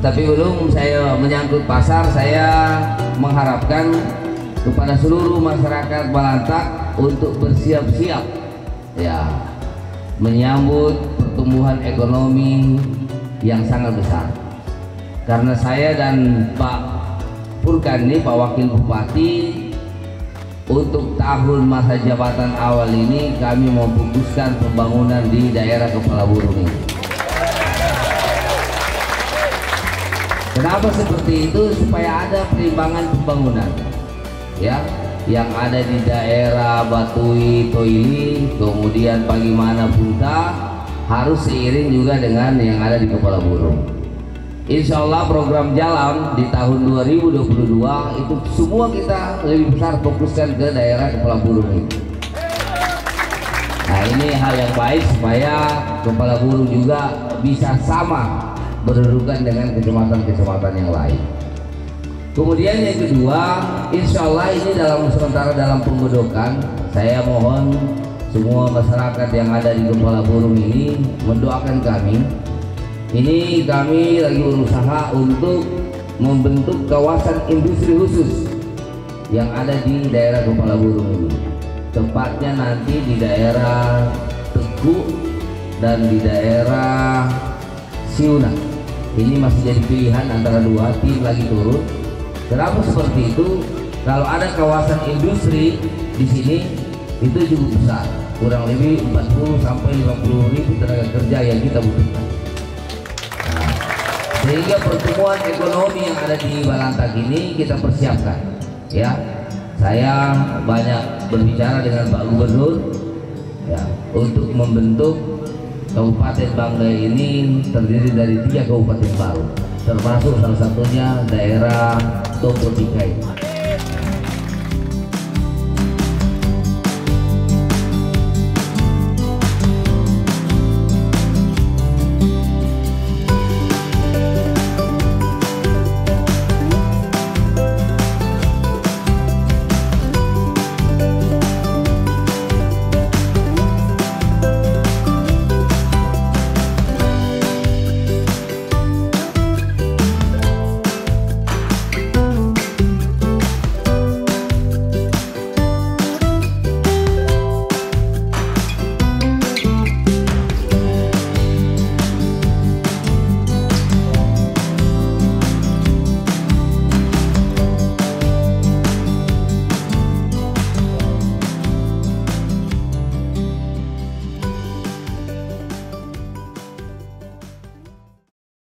Tapi belum saya menyangkut pasar, saya mengharapkan kepada seluruh masyarakat Balantak untuk bersiap-siap ya menyambut pertumbuhan ekonomi yang sangat besar. Karena saya dan Pak Purkan ini Pak Wakil Bupati untuk tahun masa jabatan awal ini kami mau fokuskan pembangunan di daerah Kepala Burung ini. Kenapa seperti itu? Supaya ada perimbangan pembangunan. Ya, yang ada di daerah Batui, Toili, kemudian bagaimana Buta harus seiring juga dengan yang ada di Kepala Burung. Insya Allah program jalan di tahun 2022 itu semua kita lebih besar fokuskan ke daerah Kepala Burung ini. Nah ini hal yang baik supaya Kepala Burung juga bisa sama berdudukan dengan kecamatan-kecamatan yang lain. Kemudian yang kedua, insya Allah ini dalam sementara dalam pembedokan, saya mohon semua masyarakat yang ada di Kepala Burung ini mendoakan kami. Ini kami lagi berusaha untuk membentuk kawasan industri khusus yang ada di daerah Kepala Burung ini. Tepatnya nanti di daerah Teguh dan di daerah Siuna. Ini masih jadi pilihan antara dua tim lagi turun Kenapa seperti itu? Kalau ada kawasan industri di sini itu cukup besar, kurang lebih 40 sampai 50 ribu tenaga kerja yang kita butuhkan. Nah, sehingga pertemuan ekonomi yang ada di Balantak ini kita persiapkan, ya. Saya banyak berbicara dengan Pak Gubernur, ya, untuk membentuk Kabupaten Bangga ini terdiri dari tiga kabupaten baru termasuk salah satunya daerah Topo Tikai.